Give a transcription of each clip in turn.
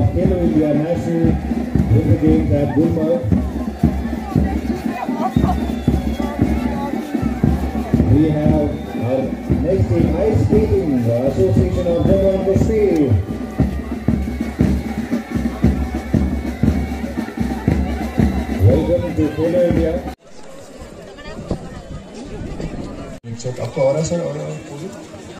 of India National games at We have our next team, Ice Skating, the Association of Japan Kosti. Welcome to Khelo India. Check up to Aura sir, Aura.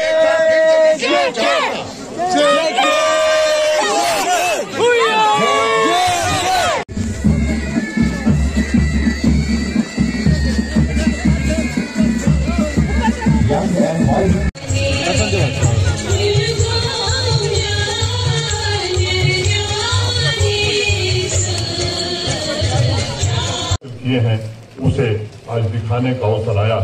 किए हैं। उसे आज दिखाने का अवसर आया।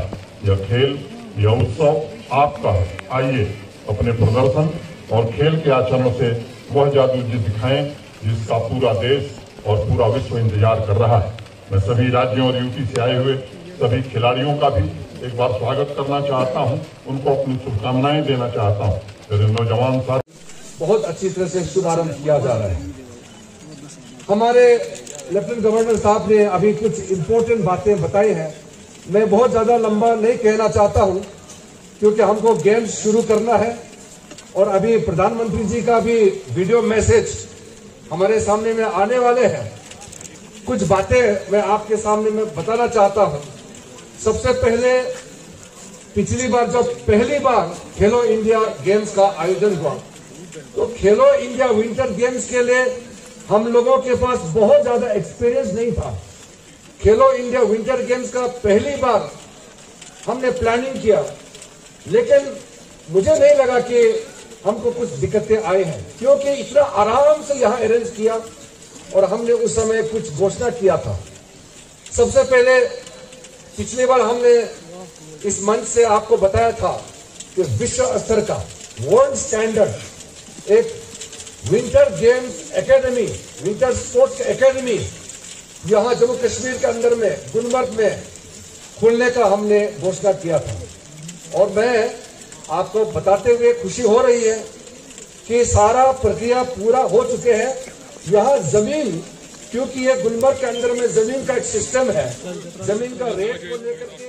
यह खेल, यह उत्सव आपका है। आइए अपने प्रदर्शन और खेल के आचरण से वह जादू जी दिखाएँ, जिसका पूरा देश और पूरा विश्व इंतज़ार कर रहा है। मैं सभी राज्यों और यूपी से आए हुए सभी खिलाड़ियों का भी एक बार स्वागत करना चाहता हूँ। उनको अपनी शुभकामनाएँ देना चाहता हूँ। मेरे नौजवान साथी, बहुत अच्छी तरह से शुभारंभ किया जा रहा है। हमारे लेफ्टिनेंट गवर्नर साहब ने अभी कुछ इम्पोर्टेंट बातें बताई हैं। मैं बहुत ज़्यादा लंबा नहीं कहना चाहता हूँ, क्योंकि हमको गेम्स शुरू करना है। और अभी प्रधानमंत्री जी का भी वीडियो मैसेज हमारे सामने में आने वाले हैं। कुछ बातें मैं आपके सामने में बताना चाहता हूँ। सबसे पहले, पिछली बार जब पहली बार खेलो इंडिया गेम्स का आयोजन हुआ तो खेलो इंडिया विंटर गेम्स के लिए हम लोगों के पास बहुत ज़्यादा एक्सपीरियंस नहीं था। खेलो इंडिया विंटर गेम्स का पहली बार हमने प्लानिंग किया। लेकिन मुझे नहीं लगा कि हमको कुछ दिक्कतें आई हैं, क्योंकि इतना आराम से यहाँ अरेंज किया और हमने उस समय कुछ घोषणा किया था। सबसे पहले पिछली बार हमने इस मंच से आपको बताया था कि विश्व स्तर का वर्ल्ड स्टैंडर्ड एक winter games academy winter sports academy यहाँ जम्मू कश्मीर के अंदर में, गुलमर्ग में खुलने का हमने घोषणा किया था। और मैं आपको बताते हुए खुशी हो रही है कि सारा प्रक्रिया पूरा हो चुके हैं। यहाँ ज़मीन, क्योंकि ये गुलमर्ग के अंदर में ज़मीन का एक सिस्टम है। ज़मीन का रेट को लेकर के